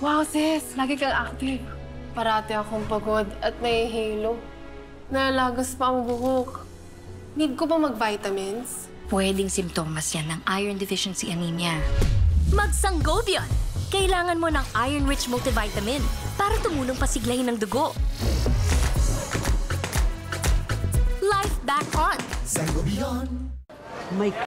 Wow, sis. Lagi kang active. Parati akong pagod at nahihilo. Nalalagos pa ang buhok. Need ko ba mag-vitamins? Pwedeng simptomas yan ng iron deficiency anemia. Magsangobion! Kailangan mo ng iron-rich multivitamin para tumulong pasiglahin ng dugo. Life back on! May